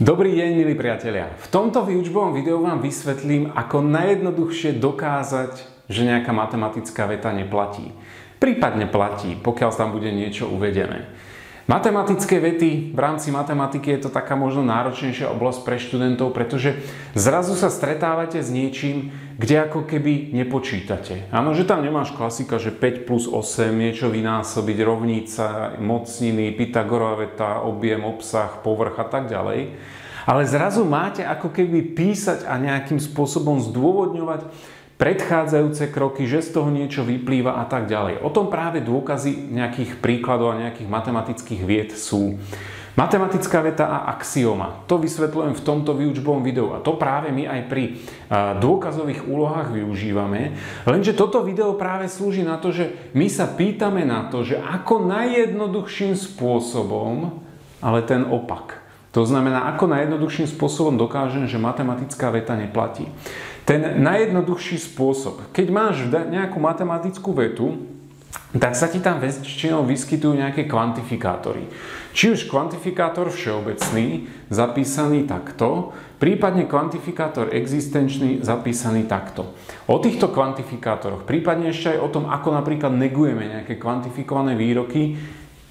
Dobrý deň, milí priatelia. V tomto výučbovom videu vám vysvetlím, ako najjednoduchšie dokázať, že nejaká matematická veta neplatí. Prípadne platí, pokiaľ tam bude niečo uvedené. Matematické vety v rámci matematiky je to taká možno náročnejšia oblasť pre študentov, pretože zrazu sa stretávate s niečím, kde ako keby nepočítate. Áno, že tam nemáš klasika, že 5 plus 8, niečo vynásobiť, rovnica, mocniny, Pythagorova veta, objem, obsah, povrch a tak ďalej. Ale zrazu máte ako keby písať a nejakým spôsobom zdôvodňovať predchádzajúce kroky, že z toho niečo vyplýva a tak ďalej. O tom práve dôkazy nejakých príkladov a nejakých matematických vied sú. Matematická veta a axioma. To vysvetľujem v tomto výučbovom videu a to práve my aj pri dôkazových úlohách využívame. Lenže toto video práve slúži na to, že my sa pýtame na to, že ako najjednoduchším spôsobom, ale ten opak. To znamená, ako najjednoduchším spôsobom dokážem, že matematická veta neplatí. Ten najjednoduchší spôsob, keď máš nejakú matematickú vetu, tak sa ti tam väčšinou vyskytujú nejaké kvantifikátory. Či už kvantifikátor všeobecný, zapísaný takto, prípadne kvantifikátor existenčný, zapísaný takto. O týchto kvantifikátoroch, prípadne ešte aj o tom, ako napríklad negujeme nejaké kvantifikované výroky,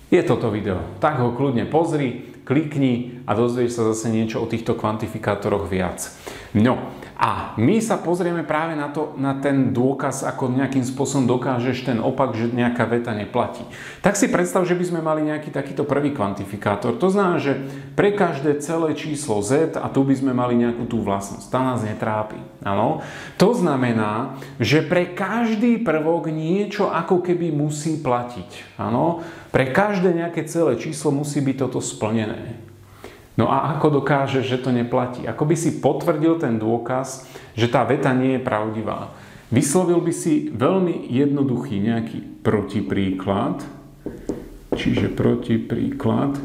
je toto video. Tak ho kľudne pozri, klikni a dozvieš sa zase niečo o týchto kvantifikátoroch viac. No, a my sa pozrieme práve na, to, na ten dôkaz, ako nejakým spôsobom dokážeš ten opak, že nejaká veta neplatí. Tak si predstav, že by sme mali nejaký takýto prvý kvantifikátor. To znamená, že pre každé celé číslo z a tu by sme mali nejakú tú vlastnosť. Tá nás netrápi. Áno? To znamená, že pre každý prvok niečo ako keby musí platiť. Áno? Pre každé nejaké celé číslo musí byť toto splnené. No a ako dokáže, že to neplatí? Ako by si potvrdil ten dôkaz, že tá veta nie je pravdivá? Vyslovil by si veľmi jednoduchý nejaký protipríklad, čiže protipríklad,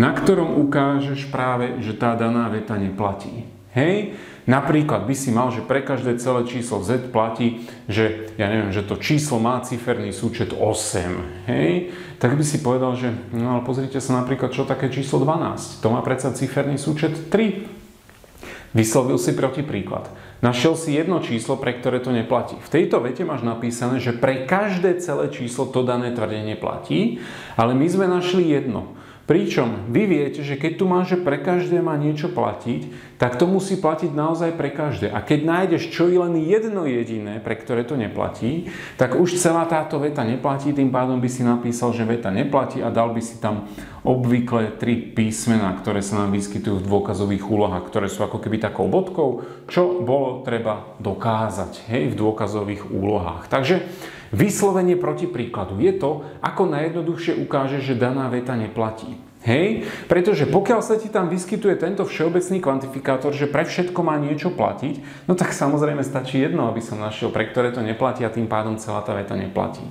na ktorom ukážeš práve, že tá daná veta neplatí. Hej? Napríklad by si mal, že pre každé celé číslo z platí, že, ja neviem, že to číslo má ciferný súčet 8. Hej? Tak by si povedal, že no ale pozrite sa napríklad, čo také číslo 12. To má predsa ciferný súčet 3. Vyslovil si proti príklad. Našiel si jedno číslo, pre ktoré to neplatí. V tejto vete máš napísané, že pre každé celé číslo to dané tvrdenie platí, ale my sme našli jedno. Pričom vy viete, že keď tu máš, že pre každé má niečo platiť, tak to musí platiť naozaj pre každé. A keď nájdeš čo i len jedno jediné, pre ktoré to neplatí, tak už celá táto veta neplatí, tým pádom by si napísal, že veta neplatí a dal by si tam obvykle tri písmena, ktoré sa nám vyskytujú v dôkazových úlohách, ktoré sú ako keby takou bodkou, čo bolo treba dokázať hej, v dôkazových úlohách. Takže Vyslovenie proti príkladu je to, ako najjednoduchšie ukáže, že daná veta neplatí. Hej? Pretože pokiaľ sa ti tam vyskytuje tento všeobecný kvantifikátor, že pre všetko má niečo platiť, no tak samozrejme stačí jedno, aby som našiel, pre ktoré to neplatí a tým pádom celá tá veta neplatí.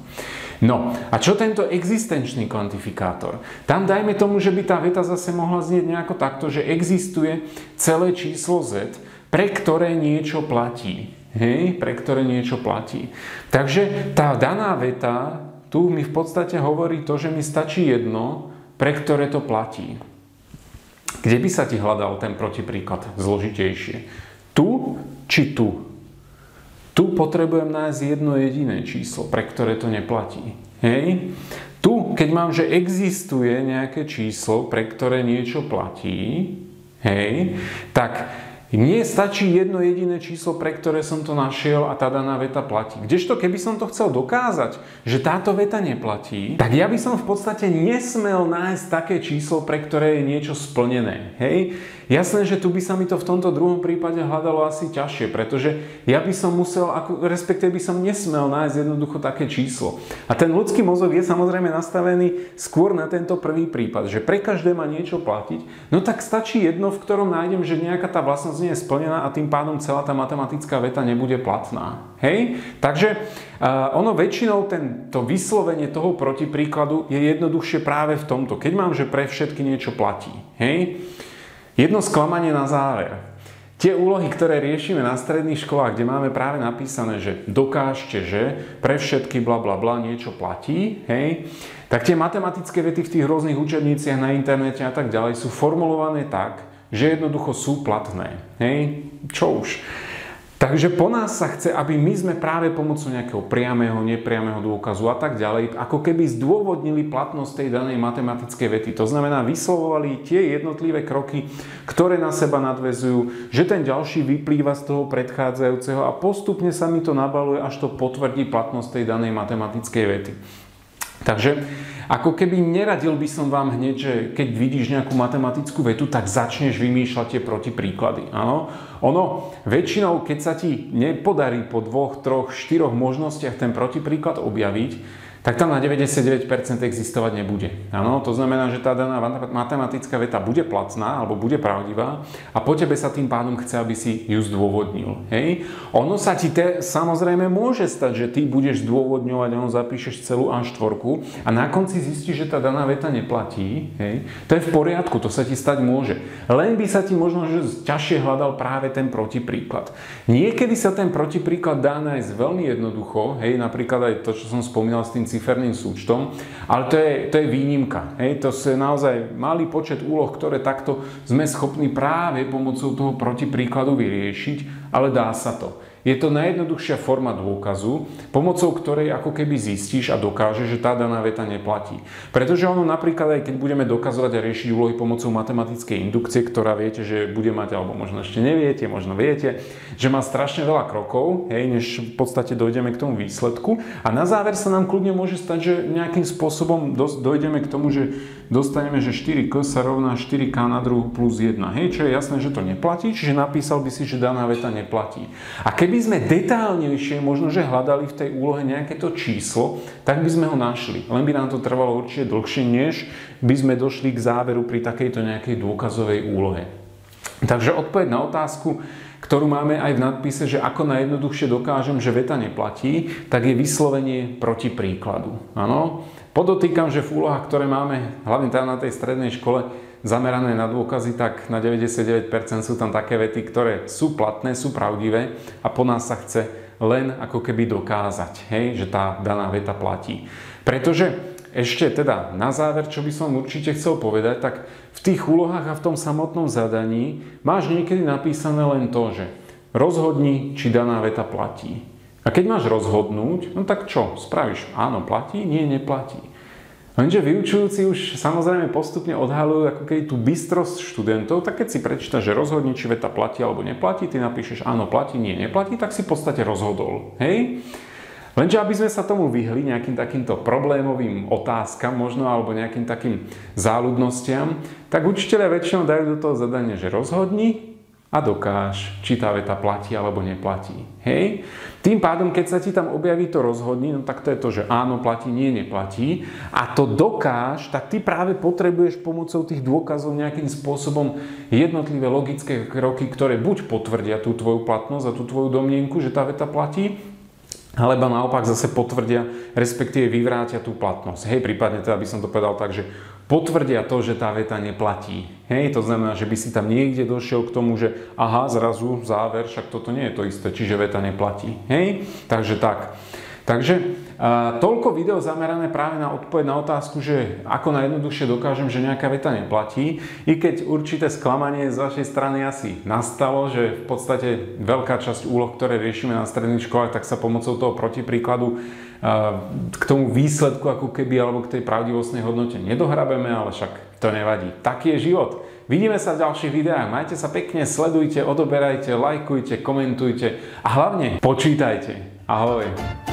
No a čo tento existenčný kvantifikátor? Tam dajme tomu, že by tá veta zase mohla znieť nejako takto, že existuje celé číslo z, pre ktoré niečo platí hej, pre ktoré niečo platí. Takže tá daná veta tu mi v podstate hovorí to, že mi stačí jedno, pre ktoré to platí. Kde by sa ti hľadal ten protipríklad zložitejšie? Tu či tu? Tu potrebujem nájsť jedno jediné číslo, pre ktoré to neplatí. Hej? Tu, keď mám, že existuje nejaké číslo, pre ktoré niečo platí, hej, tak mne stačí jedno jediné číslo, pre ktoré som to našiel a tá daná veta platí. Kdežto keby som to chcel dokázať, že táto veta neplatí, tak ja by som v podstate nesmel nájsť také číslo, pre ktoré je niečo splnené. Hej? Jasné, že tu by sa mi to v tomto druhom prípade hľadalo asi ťažšie, pretože ja by som musel, ako, respektíve by som nesmel nájsť jednoducho také číslo. A ten ľudský mozog je samozrejme nastavený skôr na tento prvý prípad, že pre každé má niečo platiť, no tak stačí jedno, v ktorom nájdem, že nejaká tá vlastnosť je splnená a tým pádom celá tá matematická veta nebude platná. Hej? Takže uh, ono väčšinou tento vyslovenie toho protipríkladu je jednoduchšie práve v tomto. Keď mám, že pre všetky niečo platí. Hej? Jedno sklamanie na záver. Tie úlohy, ktoré riešime na stredných školách, kde máme práve napísané, že dokážte, že pre všetky bla bla bla niečo platí, hej, tak tie matematické vety v tých rôznych učebniciach na internete a tak ďalej sú formulované tak, že jednoducho sú platné. Hej? Čo už? Takže po nás sa chce, aby my sme práve pomocou nejakého priamého, nepriamého dôkazu a tak ďalej, ako keby zdôvodnili platnosť tej danej matematickej vety. To znamená, vyslovovali tie jednotlivé kroky, ktoré na seba nadvezujú, že ten ďalší vyplýva z toho predchádzajúceho a postupne sa mi to nabaluje, až to potvrdí platnosť tej danej matematickej vety. Takže ako keby neradil by som vám hneď, že keď vidíš nejakú matematickú vetu, tak začneš vymýšľať tie protipríklady. Áno? Ono, väčšinou, keď sa ti nepodarí po dvoch, troch, štyroch možnostiach ten protipríklad objaviť, tak tam na 99% existovať nebude. Áno, to znamená, že tá daná matematická veta bude platná alebo bude pravdivá a po tebe sa tým pádom chce, aby si ju zdôvodnil. Hej? Ono sa ti te, samozrejme môže stať, že ty budeš zdôvodňovať, ono zapíšeš celú A4 a na konci zistíš, že tá daná veta neplatí. Hej? To je v poriadku, to sa ti stať môže. Len by sa ti možno že ťažšie hľadal práve ten protipríklad. Niekedy sa ten protipríklad dá nájsť veľmi jednoducho, hej, napríklad aj to, čo som spomínal s tým ciferným súčtom, ale to je, to je výnimka. Hej? To je naozaj malý počet úloh, ktoré takto sme schopní práve pomocou toho protipríkladu vyriešiť, ale dá sa to. Je to najjednoduchšia forma dôkazu, pomocou ktorej ako keby zistíš a dokážeš, že tá daná veta neplatí. Pretože ono napríklad aj keď budeme dokazovať a riešiť úlohy pomocou matematickej indukcie, ktorá viete, že bude mať, alebo možno ešte neviete, možno viete, že má strašne veľa krokov, hej, než v podstate dojdeme k tomu výsledku. A na záver sa nám kľudne môže stať, že nejakým spôsobom dojdeme k tomu, že dostaneme, že 4k sa rovná 4k na druhu plus 1. Hej, čo je jasné, že to neplatí, čiže napísal by si, že daná veta neplatí. A keby sme detálnejšie možno, že hľadali v tej úlohe nejaké to číslo, tak by sme ho našli. Len by nám to trvalo určite dlhšie, než by sme došli k záveru pri takejto nejakej dôkazovej úlohe. Takže odpoveď na otázku, ktorú máme aj v nadpise, že ako najjednoduchšie dokážem, že veta neplatí, tak je vyslovenie proti príkladu. Áno? Podotýkam, že v úlohách, ktoré máme, hlavne tam na tej strednej škole, zamerané na dôkazy, tak na 99% sú tam také vety, ktoré sú platné, sú pravdivé a po nás sa chce len ako keby dokázať, hej, že tá daná veta platí. Pretože ešte teda na záver, čo by som určite chcel povedať, tak v tých úlohách a v tom samotnom zadaní máš niekedy napísané len to, že rozhodni, či daná veta platí. A keď máš rozhodnúť, no tak čo? Spravíš áno, platí? Nie, neplatí. Lenže vyučujúci už samozrejme postupne odhalujú ako keby tú bystrosť študentov, tak keď si prečítaš, že rozhodni, či veta platí alebo neplatí, ty napíšeš áno, platí, nie, neplatí, tak si v podstate rozhodol. Hej? Lenže aby sme sa tomu vyhli nejakým takýmto problémovým otázkam možno alebo nejakým takým záľudnostiam, tak učiteľia väčšinou dajú do toho zadanie, že rozhodni a dokáž, či tá veta platí alebo neplatí. Hej? Tým pádom, keď sa ti tam objaví to rozhodni, no tak to je to, že áno, platí, nie, neplatí. A to dokáž, tak ty práve potrebuješ pomocou tých dôkazov nejakým spôsobom jednotlivé logické kroky, ktoré buď potvrdia tú tvoju platnosť a tú tvoju domnienku, že tá veta platí, alebo naopak zase potvrdia, respektíve vyvrátia tú platnosť. Hej, prípadne teda by som to povedal tak, že potvrdia to, že tá veta neplatí. Hej, to znamená, že by si tam niekde došiel k tomu, že aha, zrazu záver, však toto nie je to isté, čiže veta neplatí. Hej, takže tak. Takže a, toľko video zamerané práve na odpoveď na otázku, že ako najjednoduchšie dokážem, že nejaká veta neplatí. I keď určité sklamanie z vašej strany asi nastalo, že v podstate veľká časť úloh, ktoré riešime na stredných školách, tak sa pomocou toho protipríkladu k tomu výsledku ako keby alebo k tej pravdivostnej hodnote nedohrabeme, ale však to nevadí. Taký je život. Vidíme sa v ďalších videách. Majte sa pekne, sledujte, odoberajte, lajkujte, komentujte a hlavne počítajte. Ahoj.